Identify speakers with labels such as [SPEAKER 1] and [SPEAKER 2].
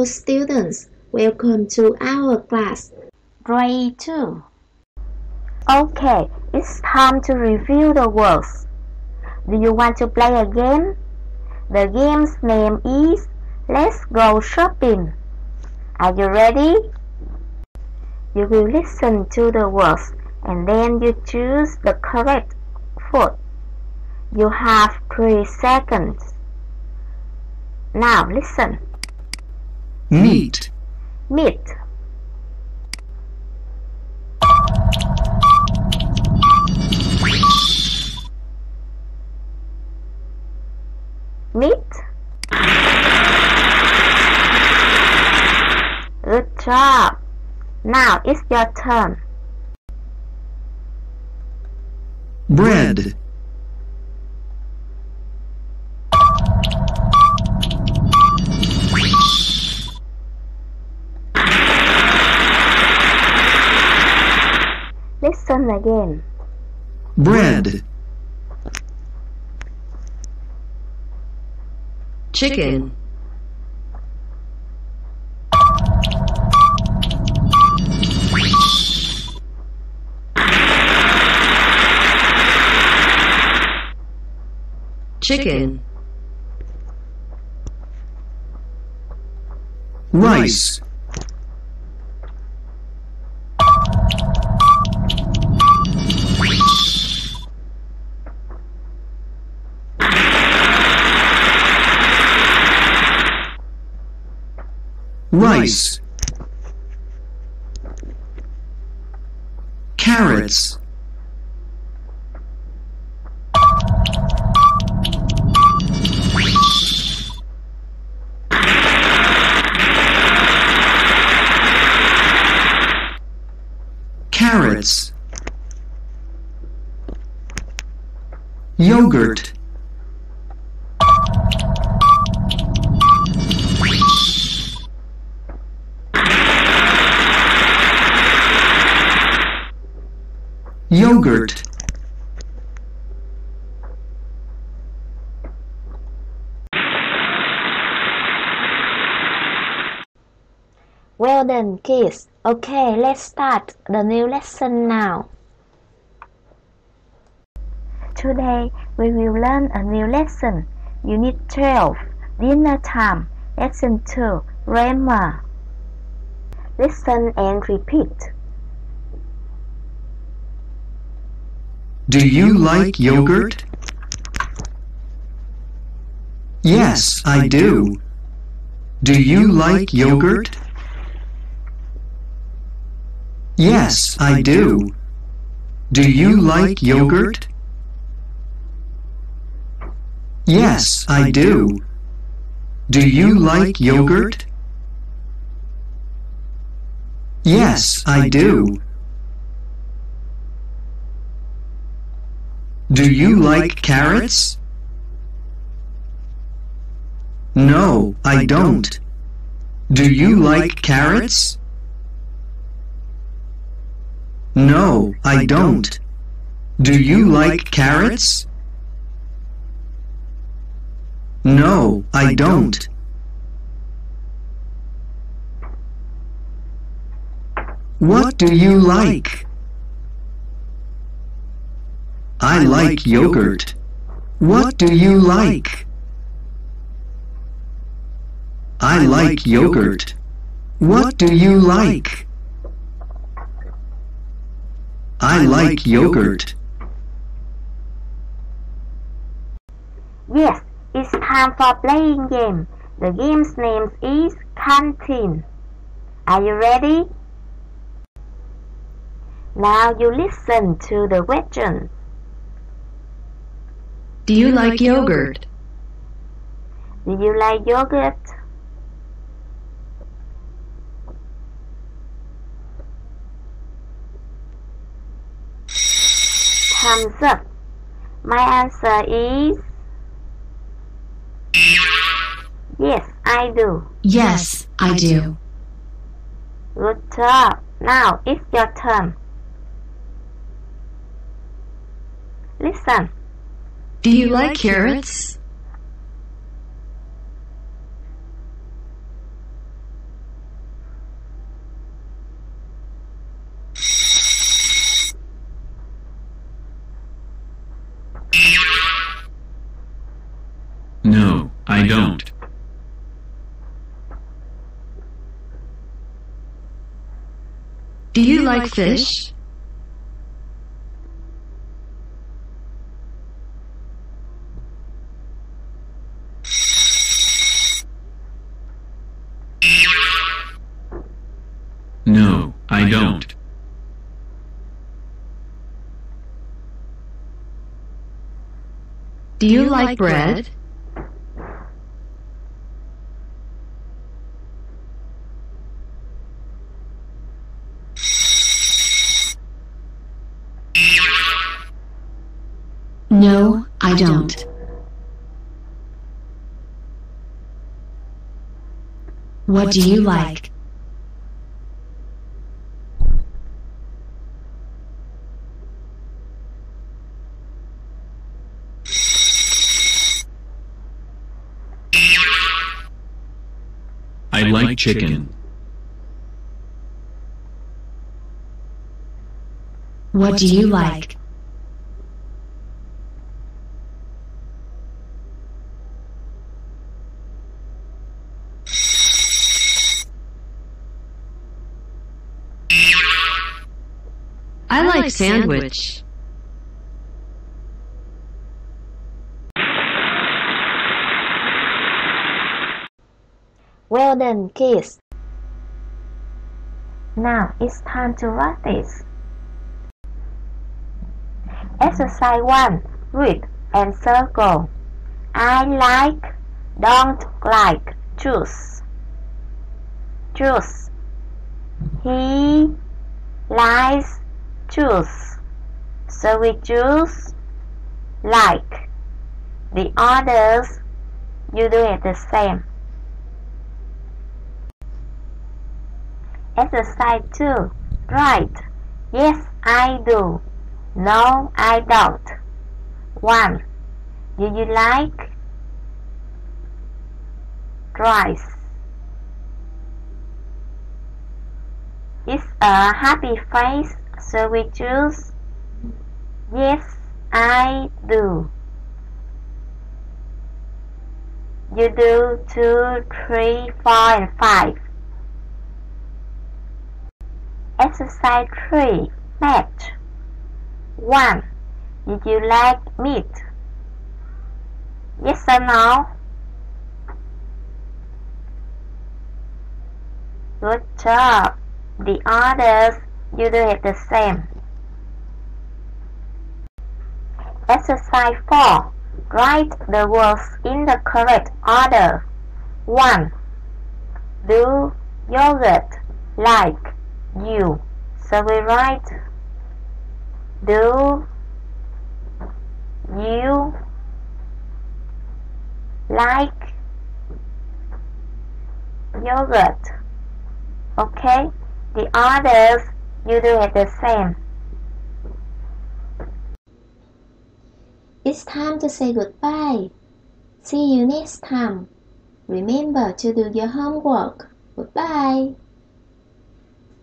[SPEAKER 1] Hello students, welcome to our class.
[SPEAKER 2] Grade 2. Okay, it's time to review the words. Do you want to play a game? The game's name is Let's Go Shopping. Are you ready? You will listen to the words and then you choose the correct food. You have 3 seconds. Now listen.
[SPEAKER 3] Meat,
[SPEAKER 2] Meat. Meat. Good job. Now it's your turn.
[SPEAKER 3] bread,
[SPEAKER 2] Listen again.
[SPEAKER 3] bread,
[SPEAKER 4] chicken, chicken,
[SPEAKER 3] rice, rice, carrots, carrots, yogurt, yogurt,
[SPEAKER 2] Well done, kids. Okay, let's start the new lesson now. Today we will learn a new lesson. Unit 12, Dinner Time, Lesson 2, Grammar. Listen and repeat.
[SPEAKER 3] Do you like yogurt? Yes, I do. Do you like yogurt? Yes, I do. Do you like yogurt? Yes, I do. Do you like yogurt? Yes, I do. Do you like carrots? No, I don't. Do you like carrots? No, I don't. Do you like carrots? No, I don't. What do you like? I like yogurt. What do you like? I like yogurt. What do you like? I like yogurt.
[SPEAKER 2] Yes, it's time for playing game. The game's name is Canteen. Are you ready? Now you listen to the question.
[SPEAKER 4] Do you like yogurt?
[SPEAKER 2] Do you like yogurt? Thumbs up. My answer is yes, I do.
[SPEAKER 4] Yes, I do.
[SPEAKER 2] Good job. Now it's your turn. Listen.
[SPEAKER 4] Do you like carrots?
[SPEAKER 3] No, I don't.
[SPEAKER 4] Do you like fish?
[SPEAKER 3] I don't.
[SPEAKER 4] Do you like bread? No, I don't. What do you like?
[SPEAKER 3] I like chicken.
[SPEAKER 4] What do you like? I like sandwich.
[SPEAKER 2] Well done, kids. Now it's time to practice. Exercise 1. Read and circle. I like, don't like, choose. Choose. He likes, choose. So we choose like. The others, you do it the same. Exercise 2. Right. Yes, I do. No, I don't. 1. Do you like rice? It's a happy face, so we choose Yes, I do. You do 2, 3, 4, and 5. Exercise 3. Match. 1. Did you like meat? Yes or no? Good job. The others, you do it the same. Exercise 4. Write the words in the correct order. 1. Do yogurt like you. So we write do you like yogurt? Okay, the others you do it the same.
[SPEAKER 1] It's time to say goodbye. See you next time. Remember to do your homework. Goodbye.